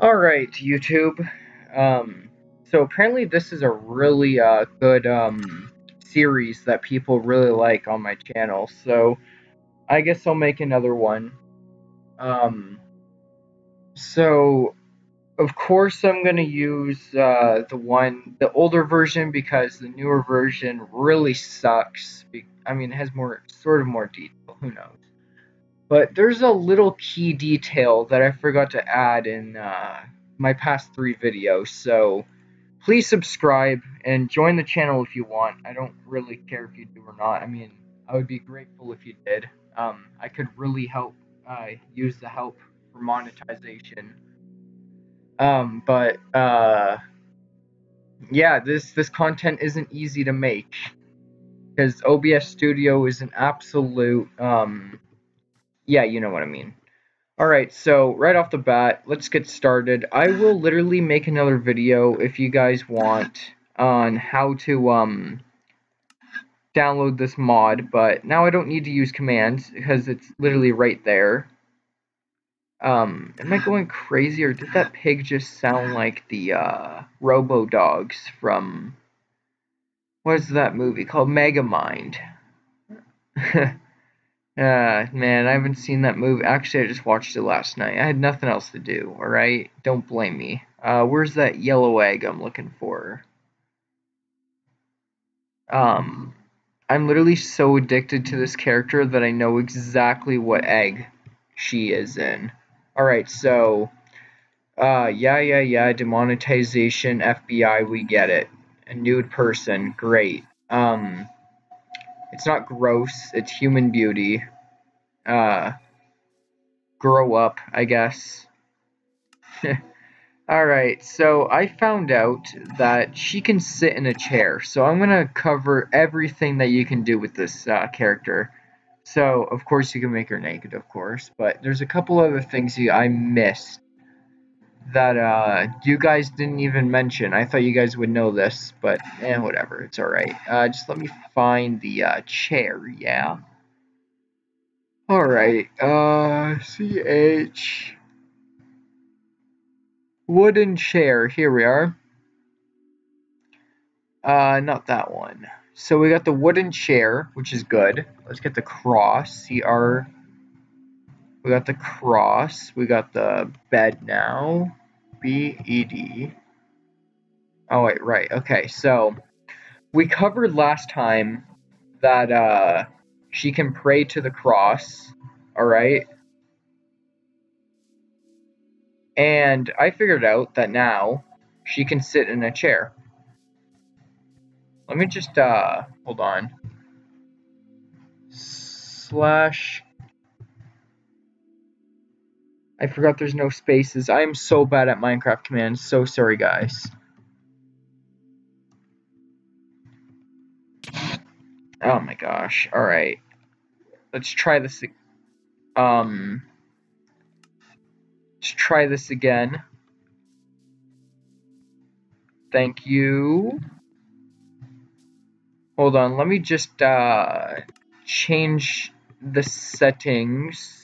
Alright, YouTube. Um, so apparently this is a really uh, good um, series that people really like on my channel, so I guess I'll make another one. Um, so, of course I'm going to use uh, the one, the older version, because the newer version really sucks. I mean, it has more, sort of more detail, who knows. But there's a little key detail that I forgot to add in uh, my past three videos, so please subscribe and join the channel if you want. I don't really care if you do or not. I mean, I would be grateful if you did. Um, I could really help uh, use the help for monetization. Um, but uh, yeah, this this content isn't easy to make because OBS Studio is an absolute um, yeah, you know what I mean. Alright, so right off the bat, let's get started. I will literally make another video if you guys want on how to um, download this mod, but now I don't need to use commands because it's literally right there. Um, am I going crazy or did that pig just sound like the uh, Robo Dogs from what is that movie called Megamind? Uh, man, I haven't seen that movie. Actually, I just watched it last night. I had nothing else to do, alright? Don't blame me. Uh, where's that yellow egg I'm looking for? Um, I'm literally so addicted to this character that I know exactly what egg she is in. Alright, so, uh, yeah, yeah, yeah, demonetization, FBI, we get it. A nude person, great. Um, it's not gross, it's human beauty. Uh, grow up, I guess. Alright, so I found out that she can sit in a chair. So I'm going to cover everything that you can do with this uh, character. So, of course, you can make her naked, of course. But there's a couple other things I missed that uh, you guys didn't even mention. I thought you guys would know this, but eh, whatever. It's alright. Uh, just let me find the uh, chair, yeah? Alright, uh, CH. Wooden chair. Here we are. Uh, not that one. So we got the wooden chair, which is good. Let's get the cross. CR. We got the cross. We got the bed now. B E D. Oh wait, right. Okay, so we covered last time that uh she can pray to the cross, alright? And I figured out that now she can sit in a chair. Let me just uh hold on. Slash I forgot there's no spaces. I am so bad at Minecraft commands. So sorry, guys. Oh my gosh. Alright. Let's try this. Um. Let's try this again. Thank you. Hold on. Let me just uh, change the settings.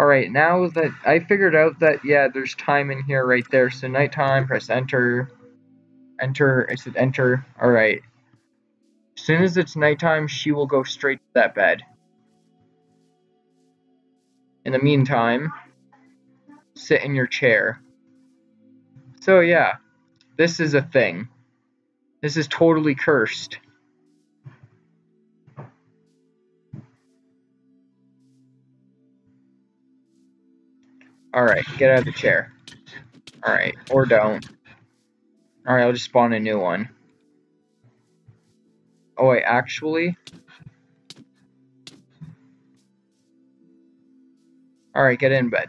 Alright, now that I figured out that, yeah, there's time in here right there. So nighttime, press enter. Enter, I said enter. Alright. As soon as it's nighttime, she will go straight to that bed. In the meantime, sit in your chair. So yeah, this is a thing. This is totally cursed. Alright, get out of the chair. Alright, or don't. Alright, I'll just spawn a new one. Oh wait, actually? Alright, get in bed.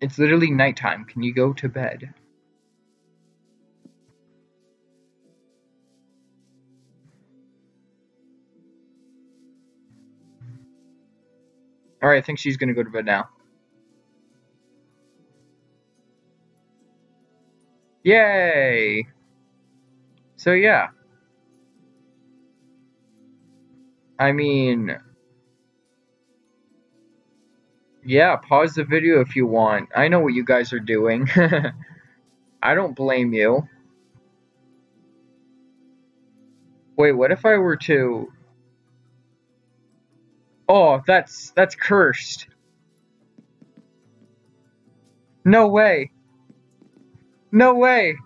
It's literally nighttime. Can you go to bed? Alright, I think she's gonna go to bed now. Yay! So yeah. I mean... Yeah, pause the video if you want. I know what you guys are doing. I don't blame you. Wait, what if I were to... Oh, that's that's cursed. No way. No way.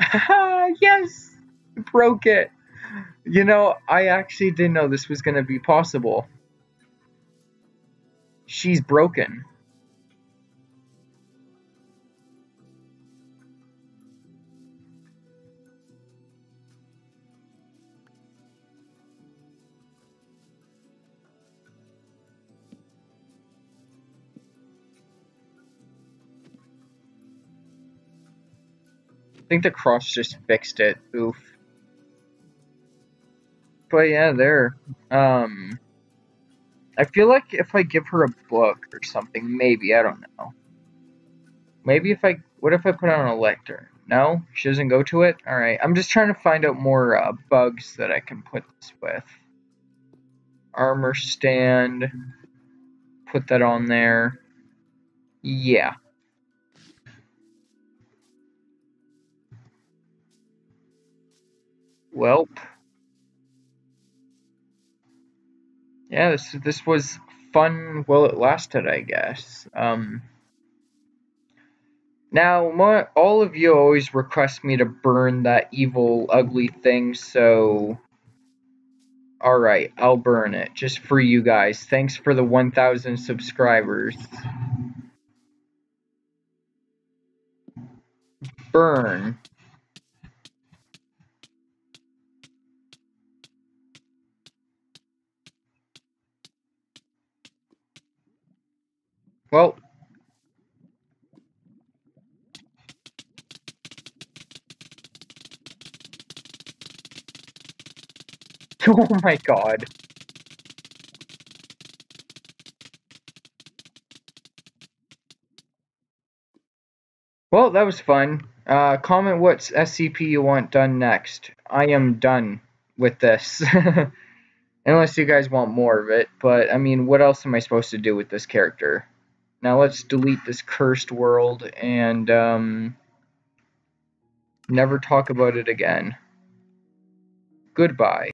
yes. Broke it. You know, I actually didn't know this was going to be possible. She's broken. Think the cross just fixed it. Oof. But yeah, there. Um, I feel like if I give her a book or something, maybe I don't know. Maybe if I, what if I put on a lectern? No, she doesn't go to it. All right, I'm just trying to find out more uh, bugs that I can put this with. Armor stand. Put that on there. Yeah. Welp. Yeah, this this was fun while it lasted, I guess. Um, now, my, all of you always request me to burn that evil, ugly thing, so... Alright, I'll burn it, just for you guys. Thanks for the 1,000 subscribers. Burn. Oh my god. Well, that was fun. Uh, comment what SCP you want done next. I am done with this. Unless you guys want more of it. But, I mean, what else am I supposed to do with this character? Now let's delete this cursed world and um, never talk about it again. Goodbye.